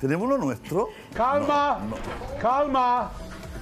¿Tenemos lo nuestro? Calma, calma.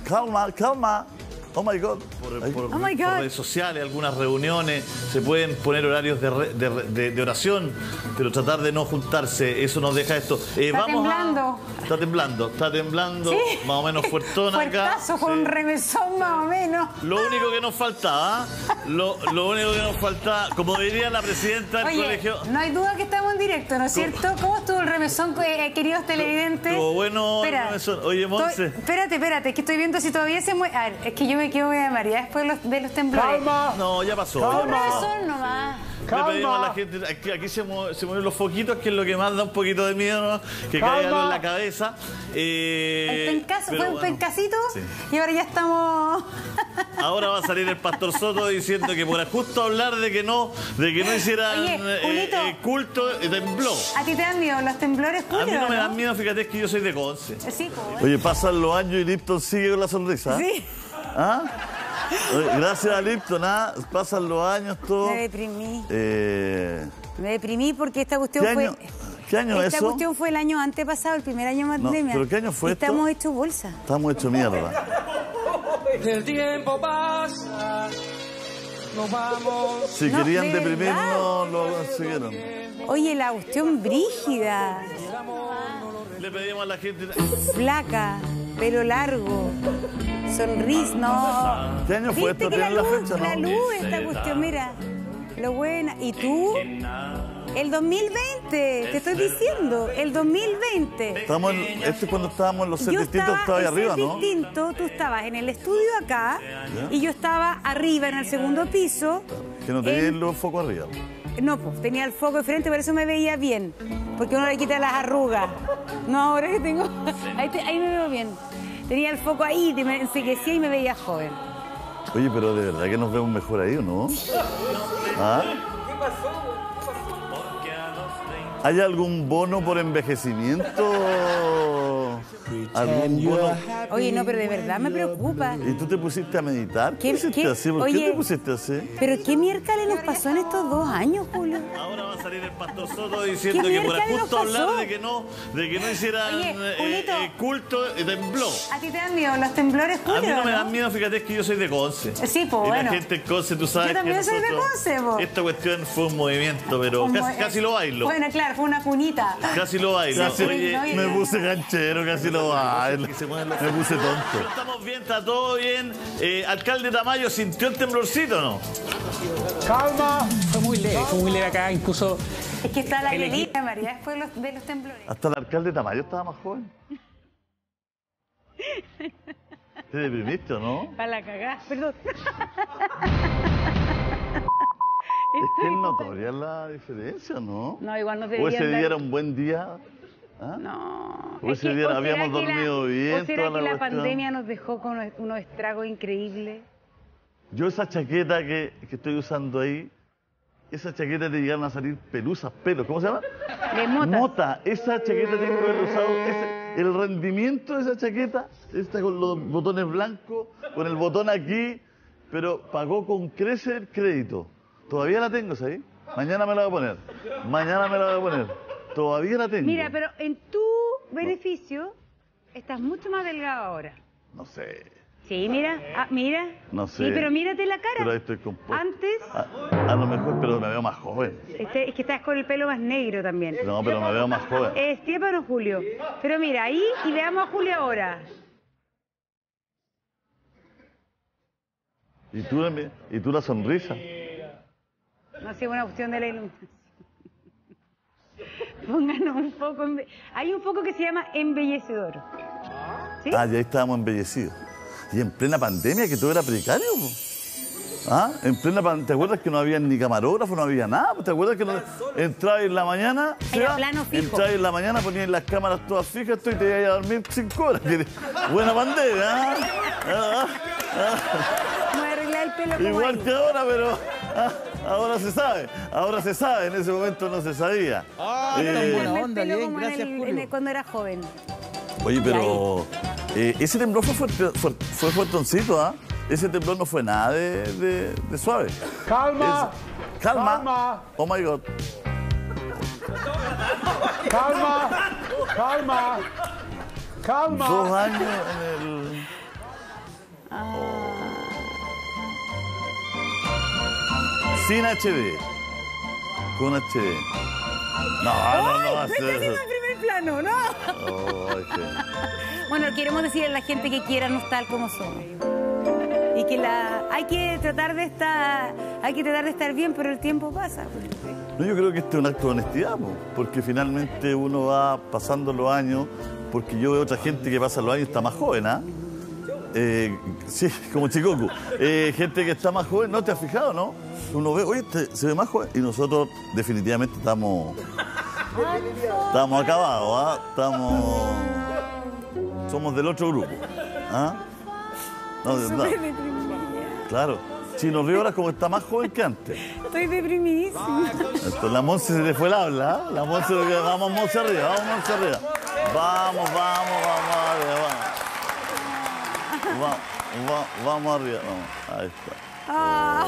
Calma, calma. Oh my God. Por, por- Oh my por God. redes sociales, algunas reuniones, se pueden poner horarios de, re- de- de- de oración, pero tratar de no juntarse, eso nos deja esto. Eh, Está vamos a- temblando. está temblando, está temblando, Sí. más o menos fuertona acá. Fuertazo con un remesón más o menos. Lo único que nos faltaba, lo, lo único que nos faltaba, como diría la presidenta del Oye, colegio, no hay duda que estamos en directo, ¿no es cierto? ¿Cómo estuvo el remesón, eh, queridos televidentes? estuvo bueno el Espera, remesón. Oye, Monse. Espérate, espérate, es que estoy viendo si todavía se mueve. A ver, es que yo me quedo media María después de los, de los temblores. Calma. no, ya pasó. Calma. ya pasó. nomás. Le pedimos a la gente, aquí, aquí se, mue- se mueven los foquitos, que es lo que más da un poquito de miedo, ¿no? Que Calma. caiga algo en la cabeza. Eh, El pencaso fue un bueno, pencasito sí. y ahora ya estamos. Ahora va a salir el Pastor Soto diciendo que por justo hablar de que no, de que no hicieran Oye, eh, Julito. eh, culto, eh, tembló. ¿A ti te dan miedo los temblores, Julio? A mí no me dan miedo, fíjate, es que yo soy de Conce. Sí, pues. Oye, pasan los años y Lipton sigue con la sonrisa. Sí, ¿Ah? Gracias a Lipton, ¿ah? Pasan los años, todo. me deprimí. Eh, Me deprimí porque esta cuestión ¿Qué año- fue. qué año Esta eso? cuestión fue el año antepasado, el primer año de No, pandemia. ¿pero qué año fue Y esto? Estamos hechos bolsa. estamos hechos mierda. El tiempo pasa, nos vamos. Si No, querían de deprimirnos, lo consiguieron. Oye, la cuestión brígida, Le pedimos a la gente. flaca, pelo largo, sonrisa, no. ¿Qué año fue ¿Viste esto? que la ¿Tienen la luz, fecha, no? la luz, esta cuestión, mira, lo buena. ¿Y tú? El 2020, te estoy diciendo, el 2020. Estamos en- este es cuando estábamos en los set Yo distintos, estaba estaba arriba, set ¿no? distinto, tú estabas en el estudio acá y yo estaba arriba en el segundo piso. Que no tenía en- los focos arriba. No, pues tenía el foco de frente, por eso me veía bien. Porque uno le quita las arrugas. No, ahora que tengo. Ahí, te- ahí me veo bien. Tenía el foco ahí, me enseguecía y me veía joven. Oye, pero de verdad que nos vemos mejor ahí, ¿o no? ¿Ah? ¿Hay algún bono por envejecimiento? ¿Algún bono? Oye, no, pero de verdad me preocupa. ¿Y tú te pusiste a meditar? ¿Qué, ¿Qué- pusiste qué? así? ¿Por Oye. qué te pusiste así? Pero qué miércoles nos pasó en estos dos años, Julio. A salir el Pastor Soto diciendo ¿Qué que por justo hablar de que no, de que no hicieran Oye, eh, Julito. eh, culto, eh, tembló. ¿A ti te dan miedo los temblores, Julio? A mí no me dan miedo, fíjate, es que yo soy de Conce. Sí, pues, bueno. la gente en Conce, tú sabes Yo también que soy de Conce, po. Esta cuestión fue un movimiento, pero casi, casi lo bailo. Bueno, claro, fue una cunita. Casi lo bailo. Casi Oye, no, y- me puse ganchero, casi lo bailo. Me puse pero tonto. estamos bien, está todo bien. Eh, alcalde Tamayo, ¿sintió el temblorcito o no? Calma. Fue muy leve, fue muy leve acá, incluso Es que está la Angelita María después de los, de los temblores. Hasta el alcalde Tamayo estaba más joven. ¿Te deprimiste o no? Para la cagá, perdón. Es que es notoria la diferencia, ¿no? No, igual no O debería ese día era un buen día. ¿ah? No. O ese día ¿o habíamos que la- dormido bien, ¿O será toda que la pandemia nos dejó con unos estragos increíbles? Yo esa chaqueta que, que estoy usando ahí, esa chaqueta te llegaron a salir pelusas, pelos, ¿cómo se llama? De motas. Mota, esa chaqueta tiene que haber usado, ese- el rendimiento de esa chaqueta, esta con los botones blancos, con el botón aquí, pero pagó con creces el crédito. Todavía la tengo, ¿sabes? Mañana me la voy a poner. Mañana me la voy a poner. Todavía la tengo. Mira, pero en tu beneficio estás mucho más delgado ahora. No sé. Sí, mira, ah, mira. No sé. Sí, pero mírate la cara. Pero ahí estoy compuesto. Antes, A, a lo mejor, pero me veo más joven. este, es que estás con el pelo más negro también. No, pero me veo más joven. Estefano Julio. Pero mira, ahí y veamos a Julio ahora. ¿Y tú, y tú la sonrisa? No sé, una cuestión de la iluminación. Pónganos un poco. Hay un foco que se llama embellecedor. ¿Sí? Ah, ya estábamos embellecidos. Y en plena pandemia, que todo era precario. ¿Ah? En plena ¿Te acuerdas que no había ni camarógrafo, no había nada? ¿Te acuerdas que no... entrabas en la mañana? Era ¿sí? plano fijo. Entrabas en la mañana, ponías las cámaras todas fijas tú, y te ibas a dormir cinco horas. Que- Buena pandemia, ¿ah? Ah, Vamos a arreglar el pelo Igual que ahora, pero ah, ahora se sabe. Ahora se sabe. En ese momento no se sabía. Ah, Eh, buena onda, pelo bien, como en gracias el- Julio. en el- cuando era joven. Oye, pero eh, ese temblor fue, fuerte, fue, fue fuertoncito, ¿ah? Ese temblor no fue nada de, de- de suave. Calma. Es- calma. Calma. Oh my God. Calma. Calma. Calma. Dos años en el. Oh. Sin HD. Con HD. No, no, no va a ¡Ay! Plano, ¿no? Oh, Bueno, queremos decirle a la gente que quiera tal como somos. Y que la hay que tratar de estar hay que tratar de estar bien, pero el tiempo pasa. No, yo creo que este es un acto de honestidad, po, porque finalmente uno va pasando los años, porque yo veo otra gente que pasa los años y está más joven, ¿ah? Eh, sí, como Chicoku. Eh, gente que está más joven, ¿no te has fijado, no? Uno ve, oye, este se ve más joven. Y nosotros definitivamente estamos... Estamos acabados, ¿ah? Estamos... Somos del otro grupo, ¿ah? No, de verdad. Claro. Chino Río ahora como está más joven que antes. Estoy deprimidísima. Esto, la Monse se le fue el habla, ¿ah? La Monse, vamos Monse arriba, vamos Monse arriba. Vamos, vamos, vamos arriba, vamos. Va- va- vamos arriba, vamos. Ahí está. Ah.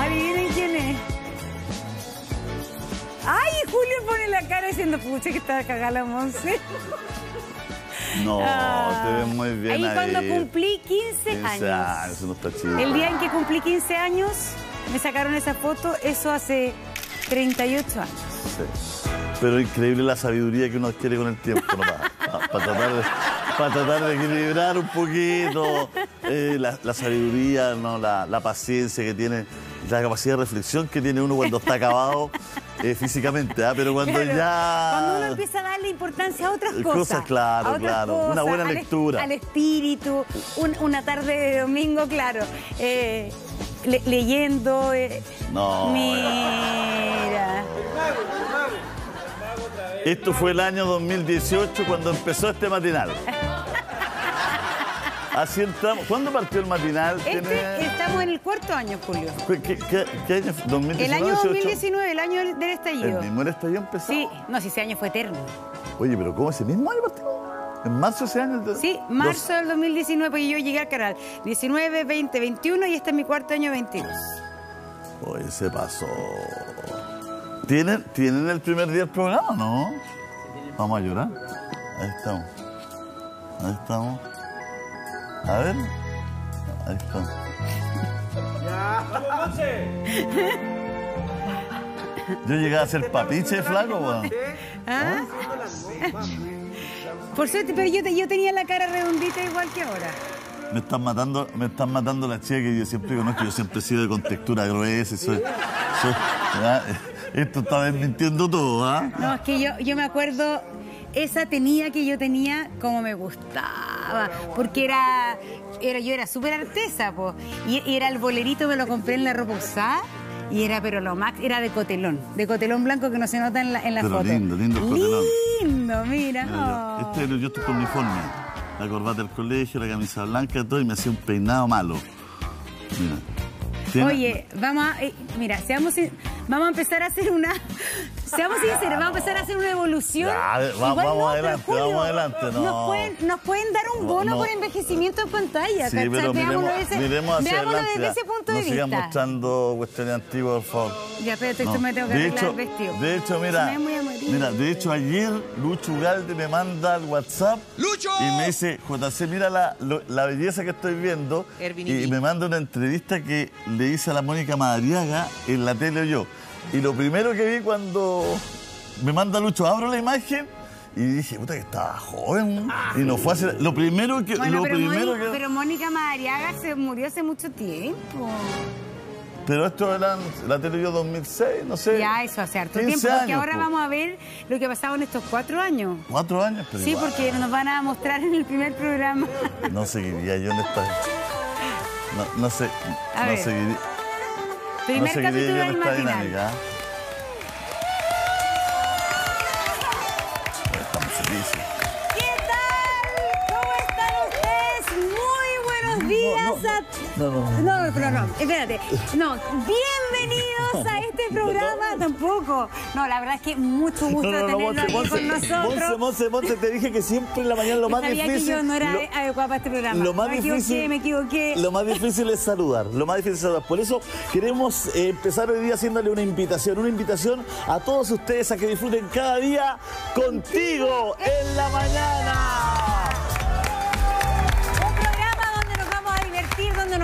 Adivinen quién es. Ay, Julio pone la cara diciendo, pucha, que está cagada la Monse. No, Ah. te ves muy bien Ahí ahí. cuando cumplí 15, 15 años. eso no está chido. El día en que cumplí 15 años, me sacaron esa foto, eso hace 38 años. Sí. Pero increíble la sabiduría que uno adquiere con el tiempo, ¿no? Para, tratar, de, para tratar de equilibrar un poquito eh, la, la sabiduría, ¿no? la, la paciencia que tiene, la capacidad de reflexión que tiene uno cuando está acabado eh, físicamente, ¿ah? pero cuando Claro, ya... Cuando uno empieza a darle importancia a otras Eh, cosas. cosas, claro, a otras claro. Una buena al lectura. Al espíritu, un- una tarde de domingo, claro. eh, le- leyendo. eh, No, Mira. Esto fue el año 2018 cuando empezó este matinal. Así entramos. ¿Cuándo partió el matinal? Este, ¿Tiene- estamos en el cuarto año, Julio. ¿Qué, qué- qué- año? fue? ¿2019? El año 18? 2019, el año del del ¿El estallido. mismo el estallido empezó? Sí, no, si ese año fue eterno. Oye, pero ¿cómo ese mismo año partió? ¿En marzo ese año? Sí, marzo del 2019, porque yo llegué al canal. 19, 20, 21 y este es mi cuarto año 22. Oye, se pasó. ¿Tienen, ¿Tienen el primer día del programa, no? Vamos a llorar. Ahí estamos. Ahí estamos. A ver. Ahí estamos. Yo llegué a ser papiche flaco, weón. ¿Ah? Por suerte, pero yo, te- yo tenía la cara redondita igual que ahora. Me están matando, me están matando la chica que yo siempre conozco, yo siempre he sido de contextura gruesa y soy. soy- ¿ah? Esto está desmintiendo todo, ¿ah? No, es que yo, yo me acuerdo, esa tenía que yo tenía como me gustaba, porque era, era yo era súper artesa, po, y, y era el bolerito, me lo compré en la ropa usada, y era, pero lo más, era de cotelón, de cotelón blanco que no se nota en la, en la Pero foto. lindo, lindo el cotelón. Lindo, mira. Mira, yo, este, yo estoy con uniforme. La corbata del colegio, la camisa blanca, todo, y me hacía un peinado malo. Mira. Oye, vamos a, eh, mira, seamos, vamos a empezar a hacer una, seamos sinceros, vamos a empezar a hacer una evolución. Ya, va- Igual vamos adelante, Julio, vamos adelante, no. Nos pueden, nos pueden dar un bono No. por envejecimiento en pantalla, Sí, ¿cachai? pero Veámoslo miremos, desde- miremos hacia veámoslo adelante. desde ya. ese punto no de sigan vista. mostrando cuestiones antiguas, por favor. Ya, espérate, No. esto me tengo que de arreglar hecho, el vestido. De hecho, mira, mira, de hecho ayer Lucho Ugalde me manda al WhatsApp y me dice, JC, mira la, lo- la belleza que estoy viendo y me manda una entrevista que le hice a la Mónica Madariaga en la tele o yo. Y lo primero que vi cuando me manda Lucho, abro la imagen y dije, puta que estaba joven. Y no fue hace... Lo primero que... Bueno, lo pero, primero Mónica, que... pero Mónica Madariaga se murió hace mucho tiempo. Pero esto era la tele yo 2006, no sé. Ya, eso hace harto 15 tiempo, porque ahora po. vamos a ver lo que ha pasado en estos cuatro años. Cuatro años, pero Sí, igual. porque nos van a mostrar en el primer programa. No seguiría yo en esta... No, no sé, A no ver. seguiría, Primer seguiría capítulo del matinal. dinámica. Estamos felices. ¿Qué tal? ¿Cómo están ustedes? Muy buenos días a No, no. No, no, pero no, espérate. No, bienvenidos a este programa tampoco. No, la verdad es que mucho gusto No, no, no, tenerlo Monse, aquí Monse, con nosotros. Monse, Monse, te dije que siempre en la mañana lo más Sabía difícil. que yo no era lo- adecuada para este programa. Lo más me difícil, equivoqué, me equivoqué. Lo más difícil es saludar. Lo más difícil es saludar. Por eso queremos eh, empezar hoy día haciéndole una invitación. Una invitación a todos ustedes a que disfruten cada día contigo en la mañana.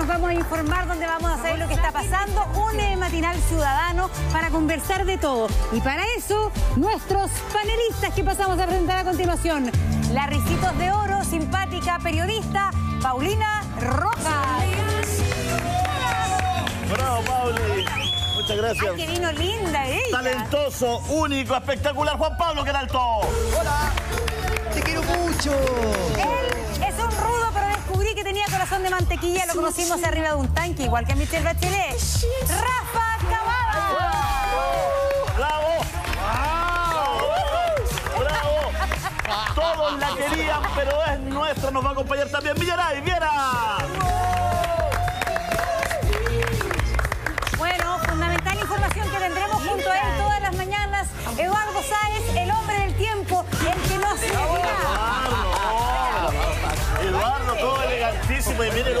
Nos vamos a informar, donde vamos a saber lo que está pasando. Un eh, matinal ciudadano para conversar de todo. Y para eso, nuestros panelistas que pasamos a presentar a continuación. La Ricitos de Oro, simpática periodista, Paulina Rojas. Bravo, Pauli. Muchas gracias. Ay, que vino linda ella. Talentoso, único, espectacular, Juan Pablo Queralto. Te quiero mucho. Él corazón de mantequilla. Lo conocimos arriba de un tanque, igual que a Michelle Bachelet. Rafa Cavada. ¡Bravo! ¡Bravo! Todos la querían, pero es nuestra. Nos va a acompañar también Villaray. ¡Viera! Bueno, fundamental información que tendremos junto a él todas las mañanas. Eduardo Sáez, el hombre del tiempo,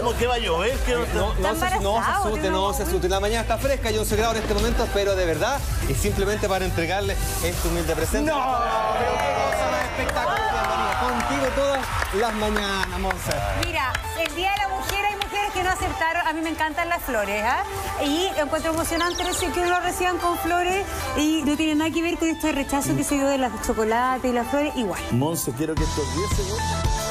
Y cómo que va a llover. Que No, no, se, no se asuste, no se asuste. La mañana está fresca, yo 11 grados en este momento, pero de verdad es simplemente para entregarle este humilde presente. ¡No! Pero qué cosa más espectacular, bienvenida. Contigo todas las mañanas, Monse. Mira, el Día de la Mujer hay mujeres que no aceptaron. A mí me encantan las flores, ¿ah? Y encuentro emocionante eso que lo reciban con flores y no tiene nada que ver con este rechazo que se dio de las chocolates y las flores. Igual. Monse, quiero que estos 10 segundos.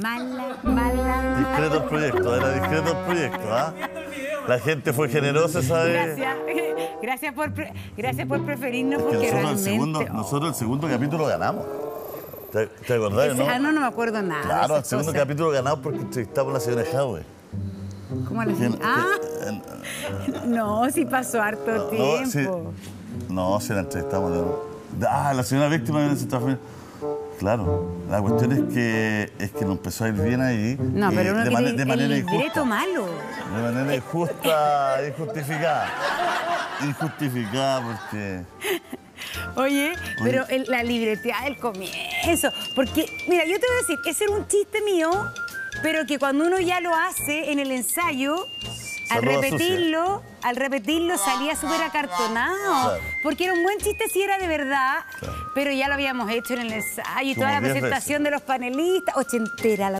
Mala, mala, mala. Discreto proyecto, era discreto proyecto, ¿ah? La gente fue generosa, ¿sabes? Gracias. Gracias por, gracias por preferirnos Que porque nosotros el, segundo, oh. nosotros el segundo capítulo ganamos. ¿Te, te acordás, Ese- no? Ah, no, no me acuerdo nada. Claro, el segundo cosas. capítulo ganamos porque entrevistamos a la señora Jadwe. ¿Cómo la gente? Ah, no, sí pasó harto no, tiempo. sí, no, sí la entrevistamos. de- Ah, la señora víctima de esta Claro, la cuestión es que es que nos empezó a ir bien ahí. No, pero uno de, de manera injusta. malo. De manera injusta, injustificada. Injustificada porque. Oye, pero el- la libreteada del comienzo. Porque, mira, yo te voy a decir, ese era un chiste mío, pero que cuando uno ya lo hace en el ensayo, al repetirlo, al repetirlo salía súper acartonado. Claro. Porque era un buen chiste si era de verdad, pero ya lo habíamos hecho en el ensayo y toda la presentación de los panelistas, ochentera la